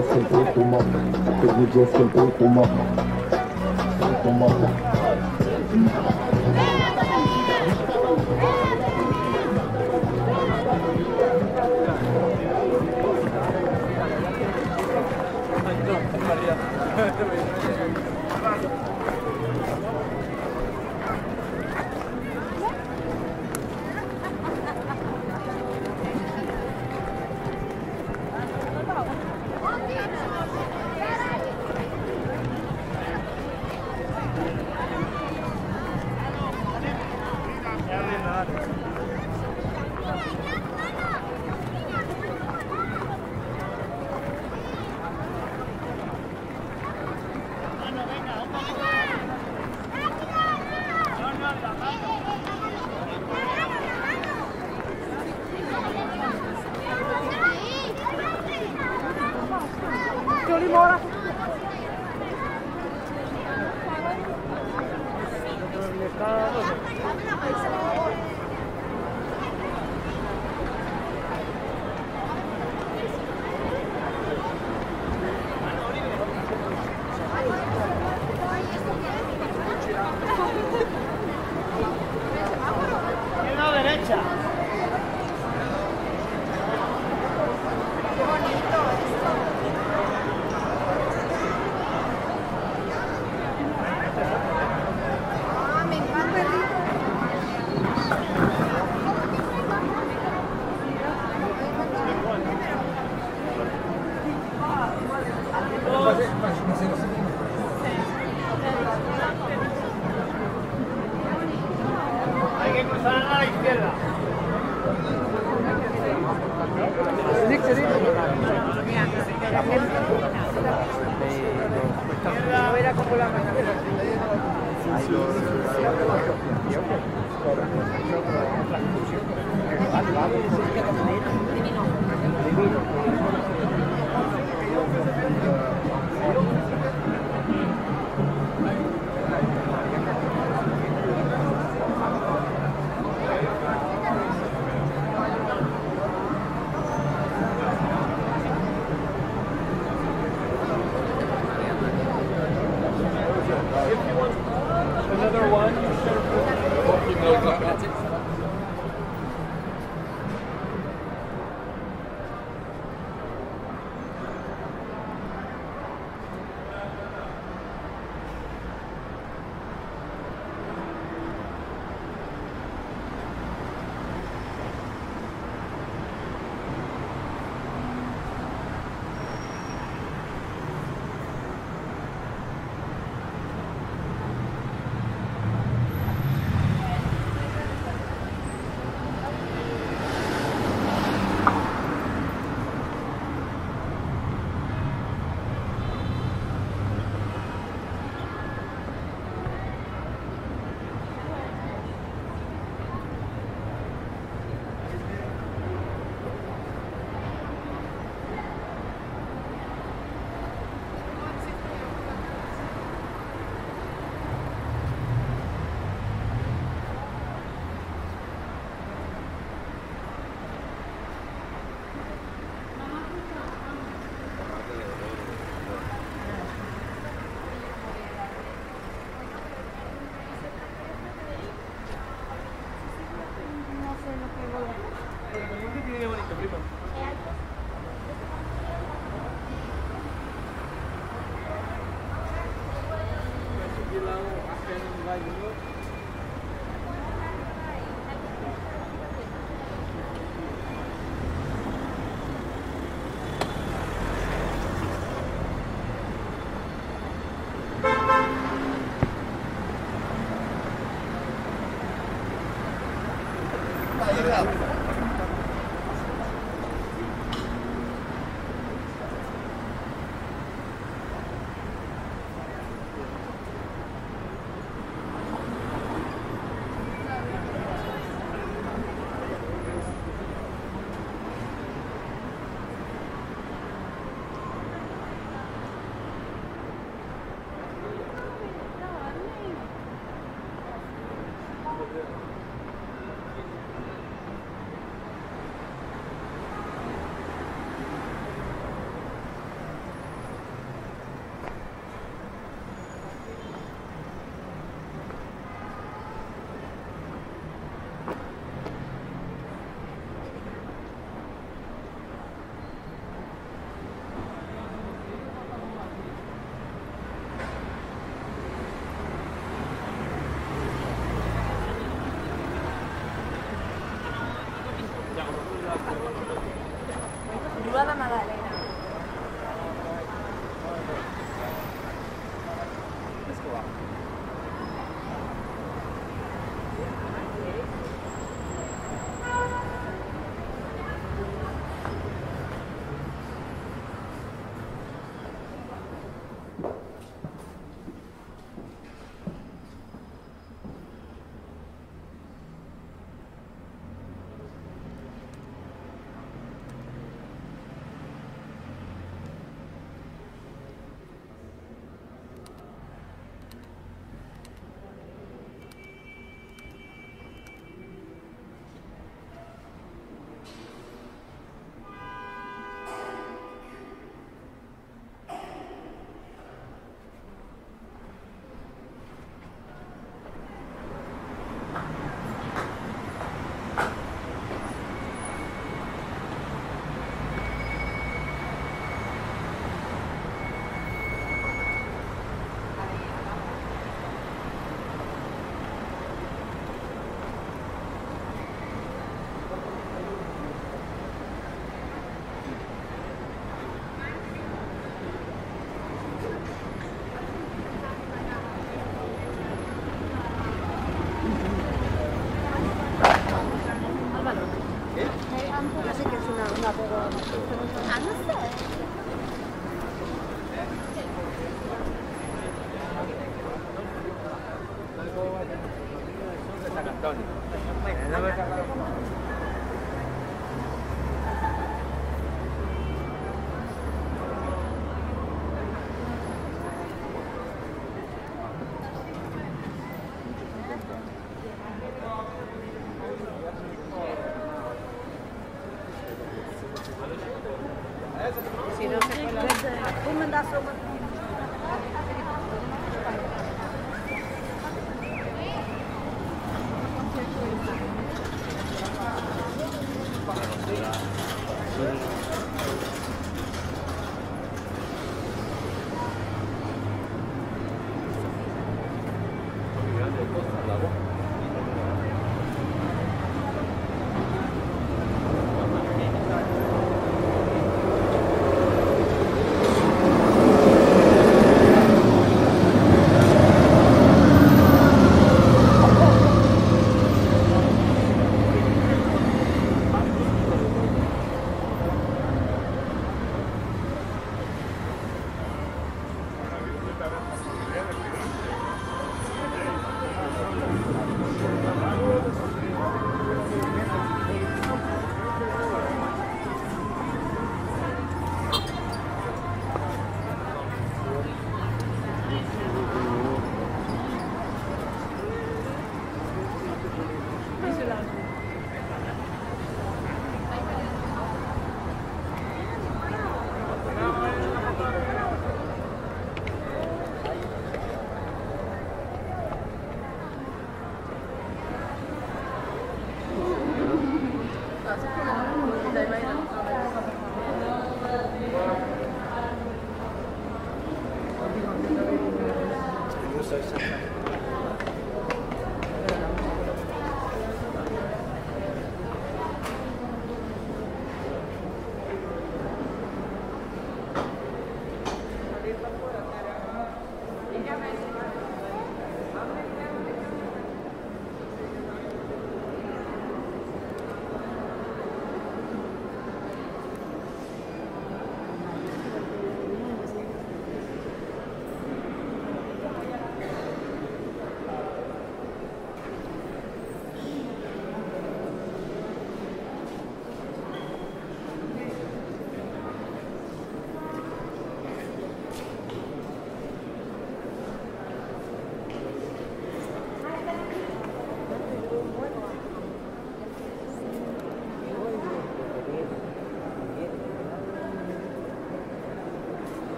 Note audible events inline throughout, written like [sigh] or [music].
Deus tem pouco uma. Todo Deus tem pouco uma. Tem uma.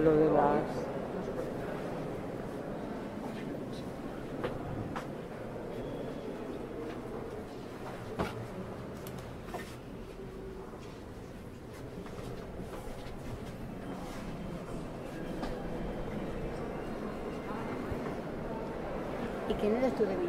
lo de ¿Y quién eres tú de?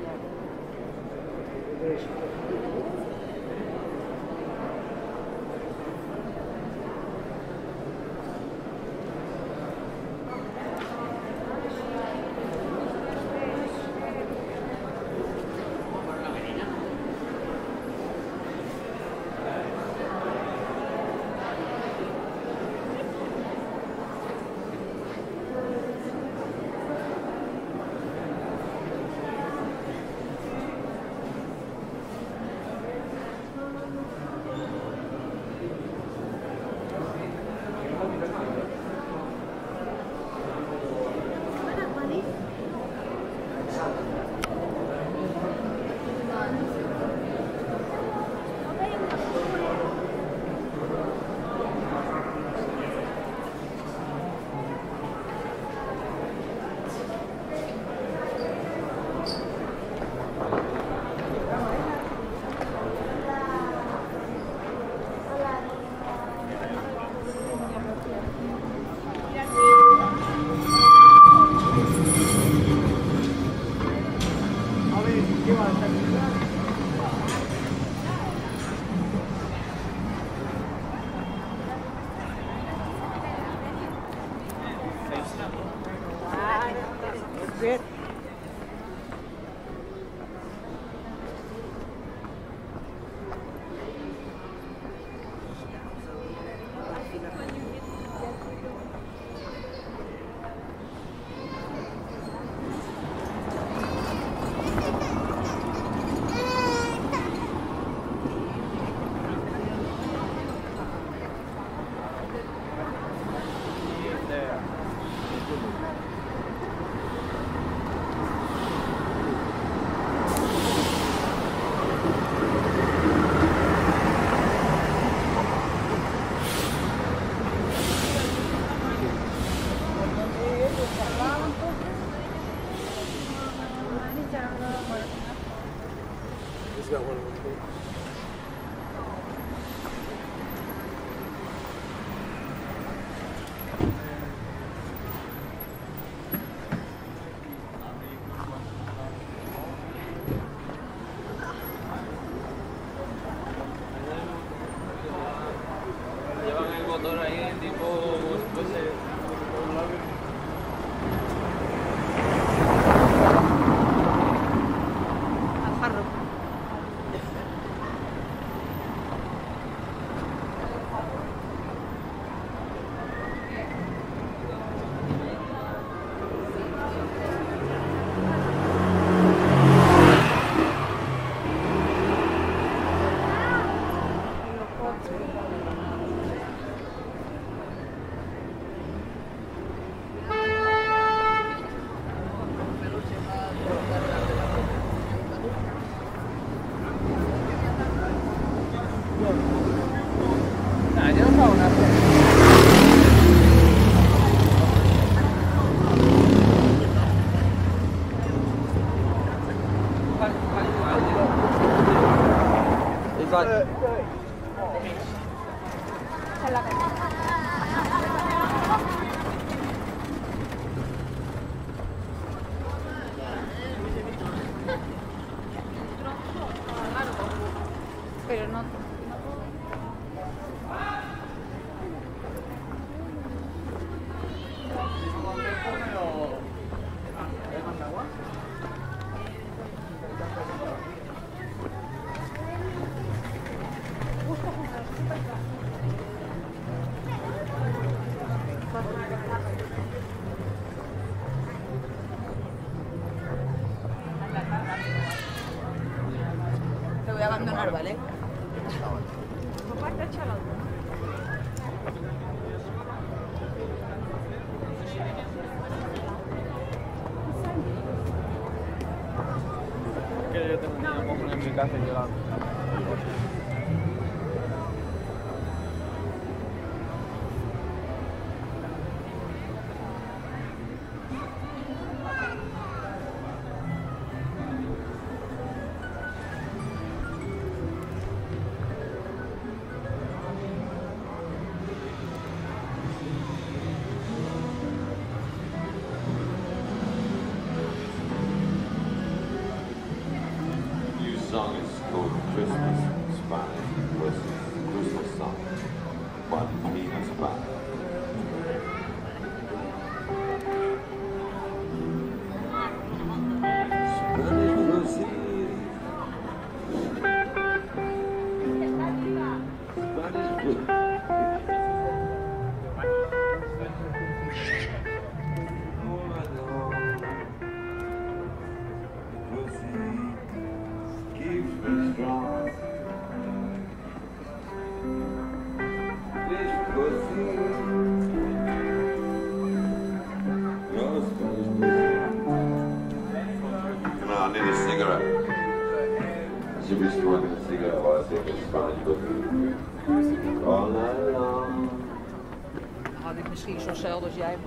Had ik misschien zo'n cel als jij.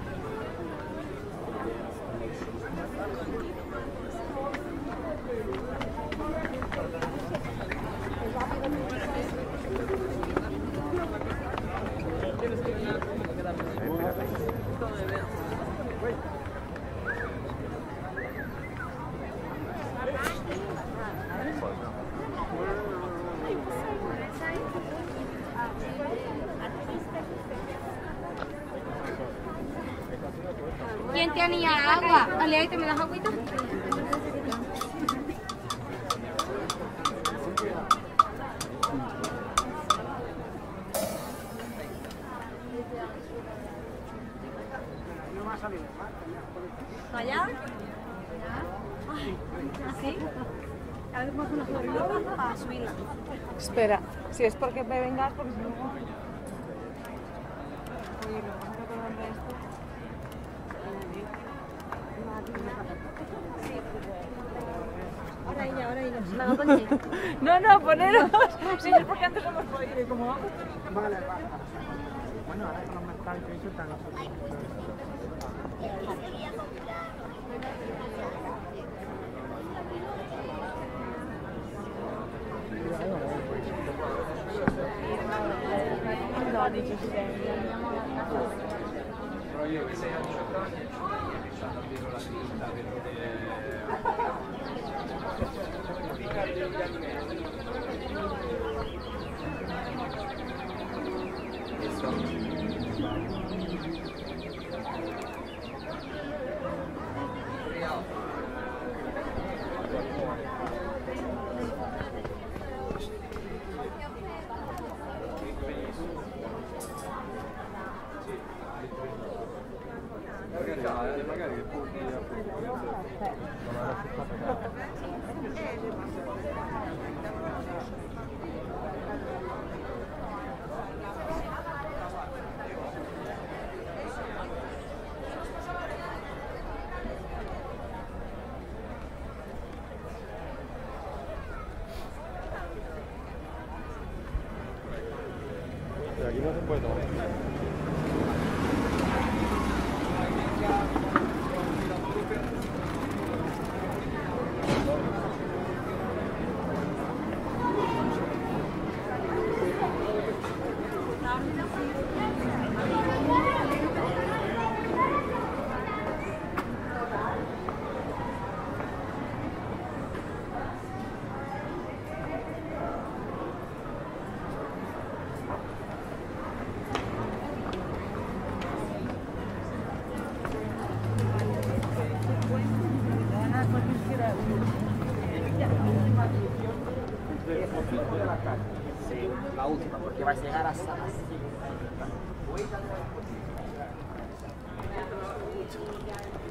Agua? Dale, ahí te me das agüita. ¿Allá? ¿Así? A ver, una para subirla. Espera, si es porque me vengas, porque poneros. [laughs] Sí, porque antes no hemos podido y como vamos... Vale, vale. Bueno, ahora con los mercados y eso está... No, 16. Però io che sei a 18 anni e ho iniziato a dire la verità per vedere... Yeah.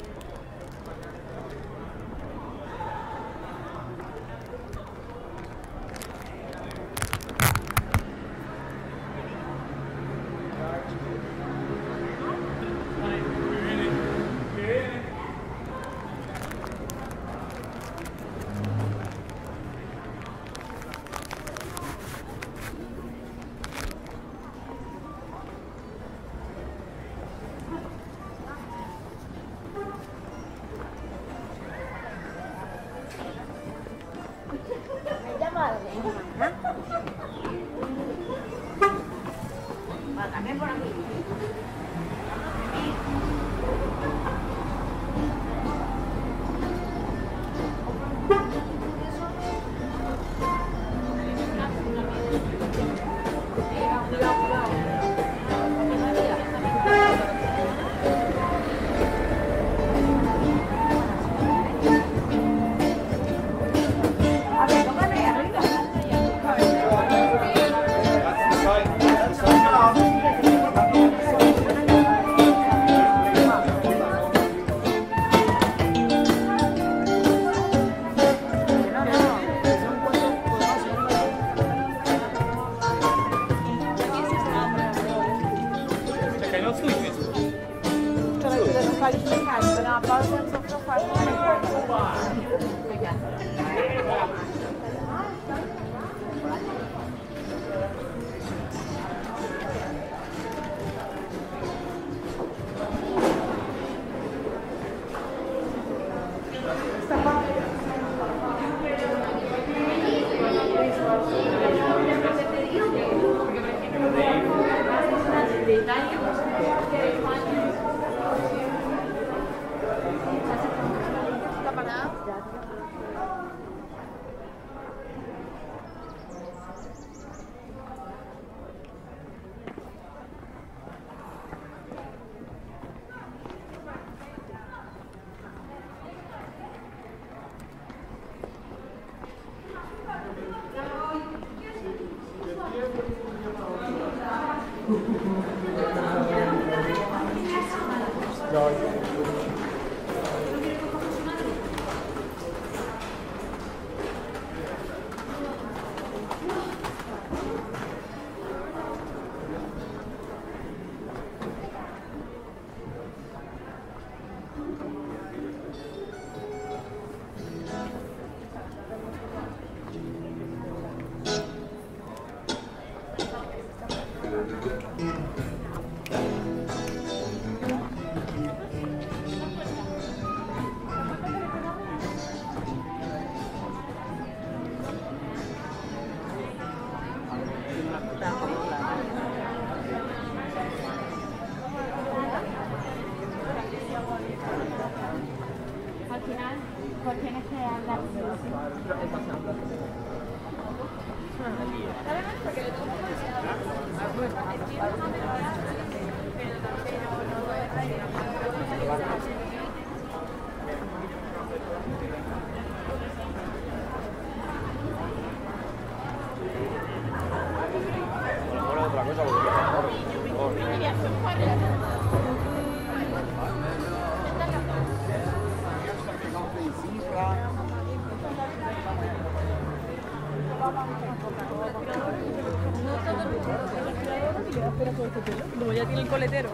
Como ya tiene el coletero.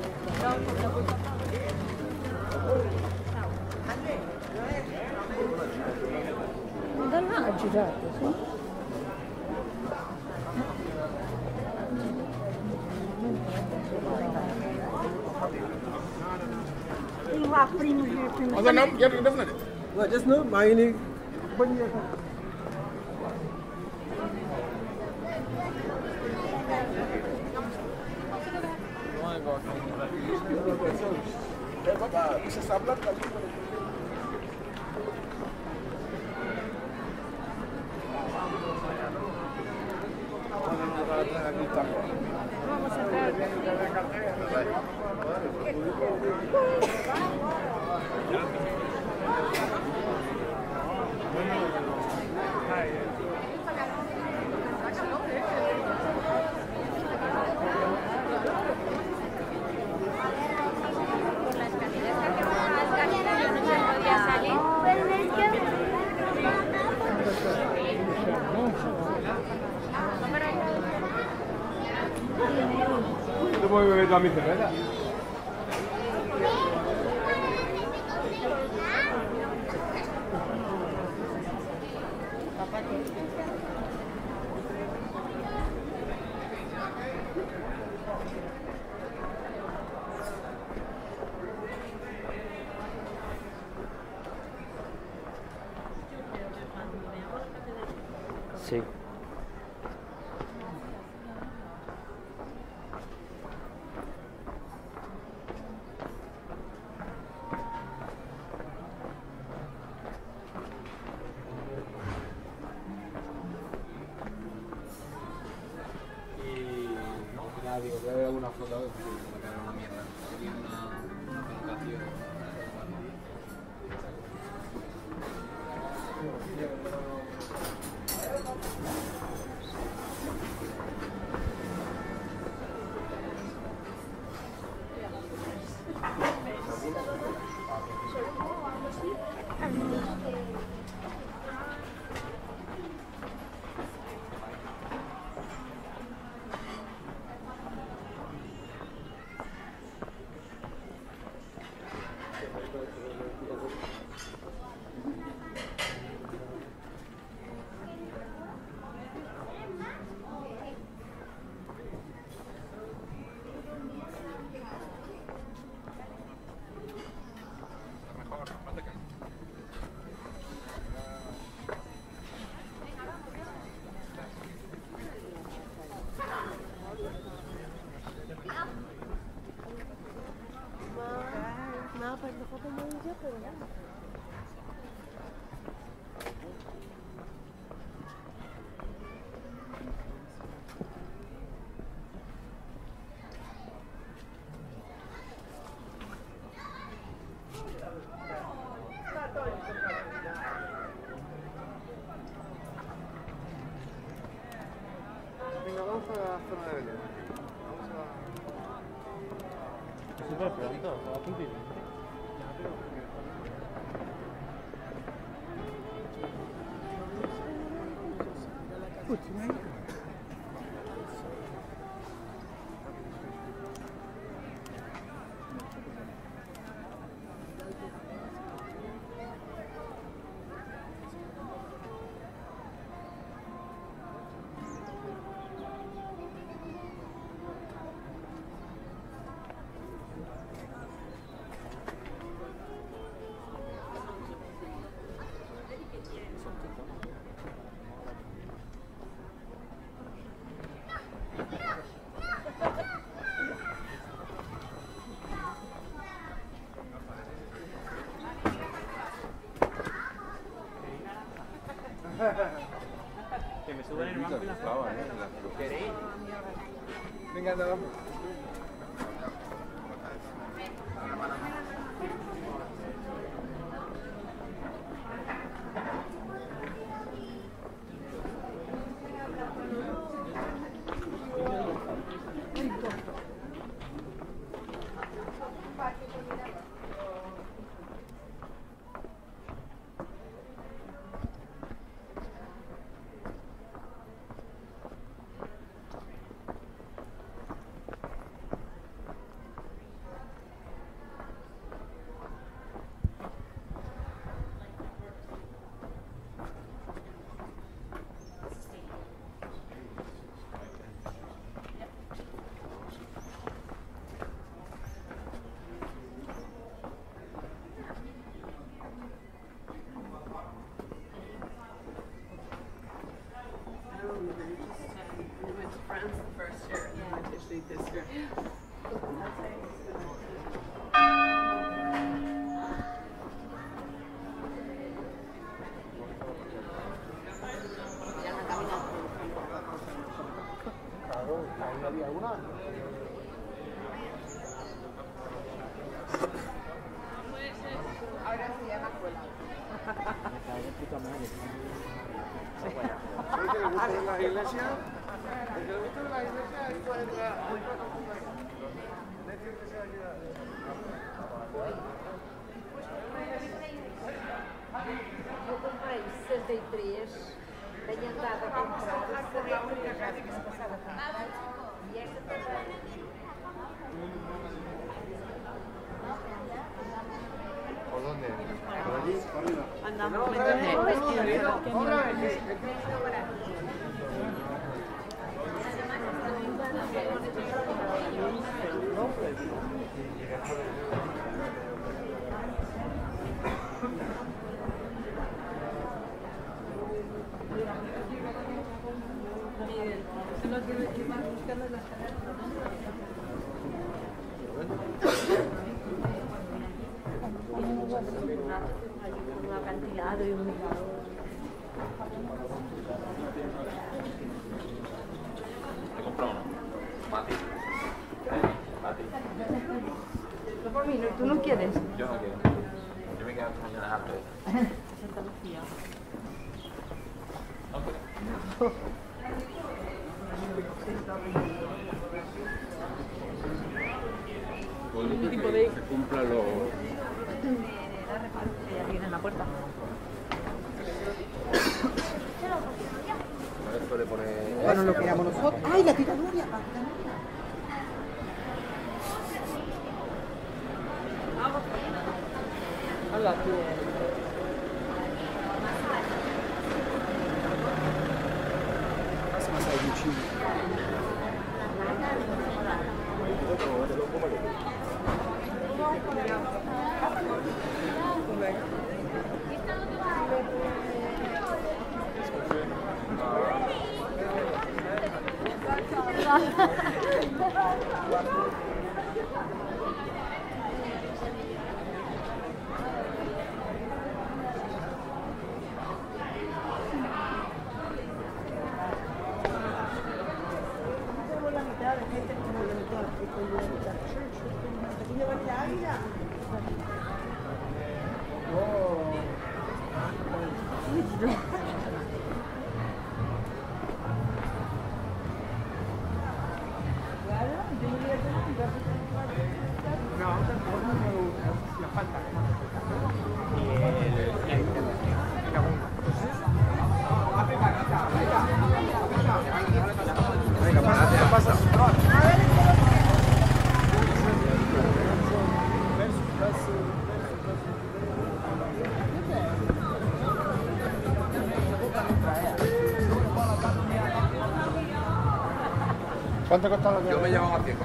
Da là ha girato, sì. Na de. waaw papa, bisa a mi cerveza. Sí. Venga, andamos. iglesia, desde el gusto de la iglesia, esto es la Eu comprei 63, tenho andado a comprar, sabia a única casa que se passava para trás, e esta também. ¿Por dónde? ¿Por allí? ¿Por arriba? Andamos por internet. Otra vez, cantidad de un 就 Yo me llevaba 100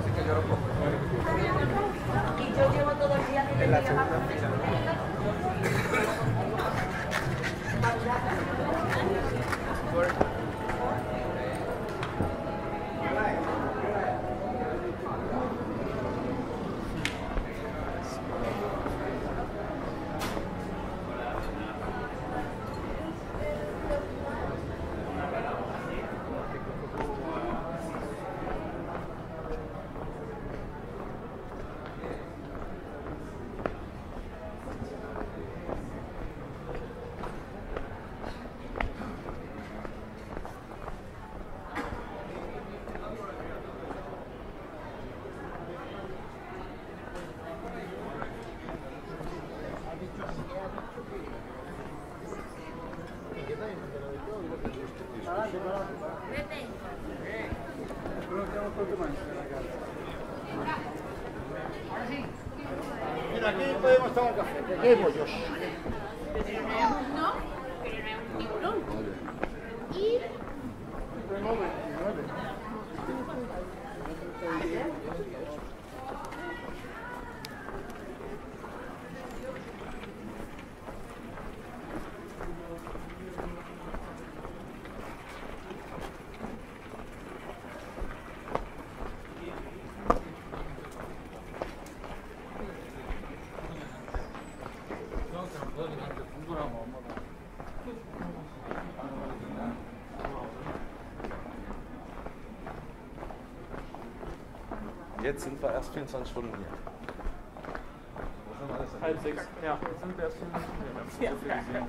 jetzt sind wir erst 24 Stunden hier. Halb sechs, ja. Sind wir erst 24 Stunden hier. Wir haben.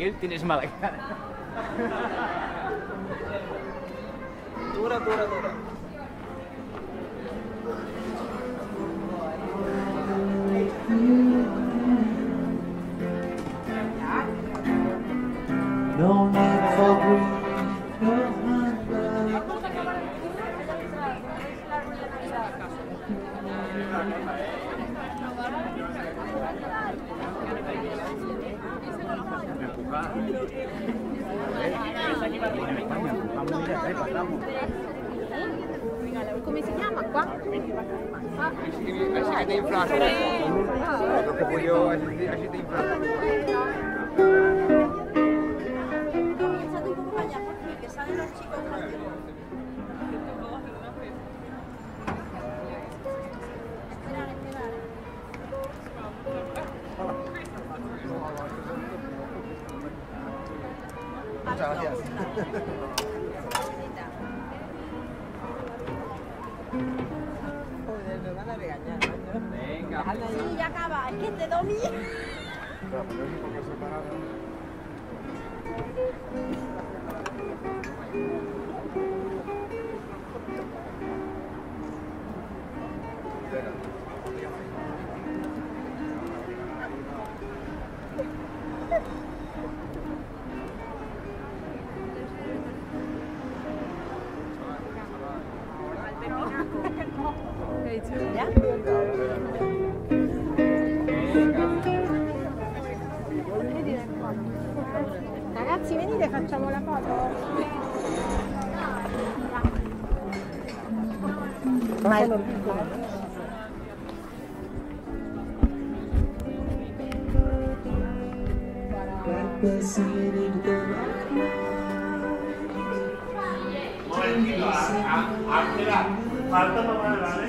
Miguel, tienes mala cara. Venga. Pues. Sí, ya acaba. Es que es de Domi. Claro, Bye. Bye.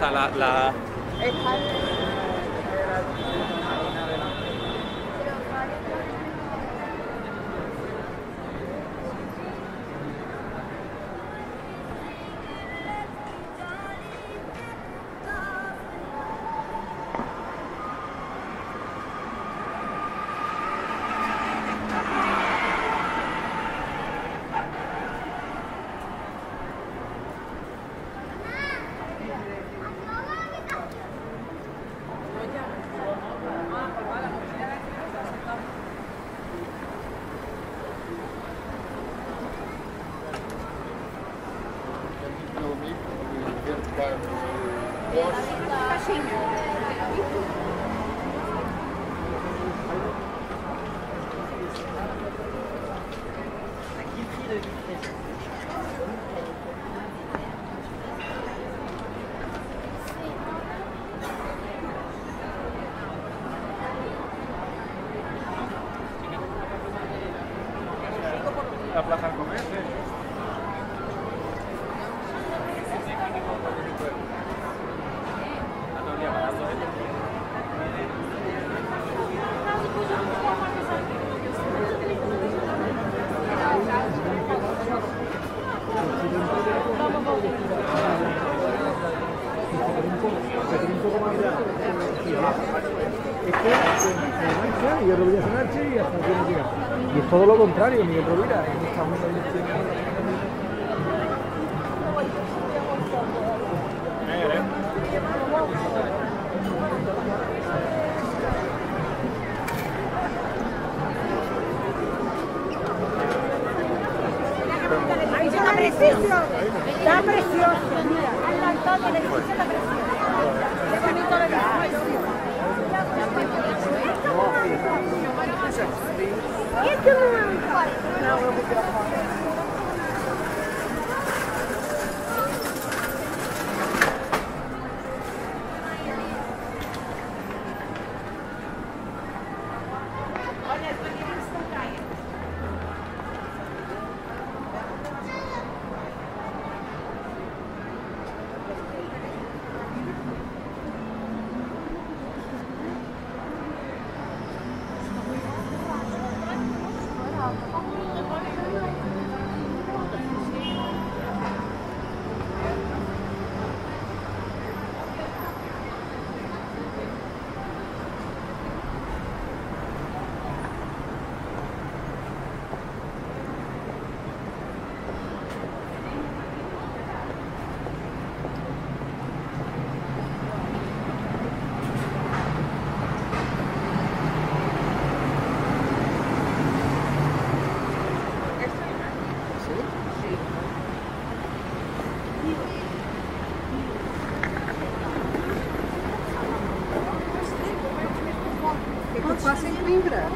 hasta la, la... y se marcha y hasta aquí no llega. Y es todo lo contrario, Miguel Rovira. En esta onda Ahí está precioso. Está precioso. Mira, al lado del edificio está precioso. Qué bonito. Get them around. Tá passei em lembra